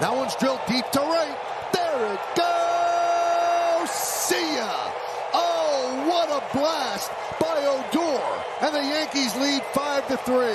That one's drilled deep to right. There it goes. See ya. Oh, what a blast by Odor. And the Yankees lead 5 to 3.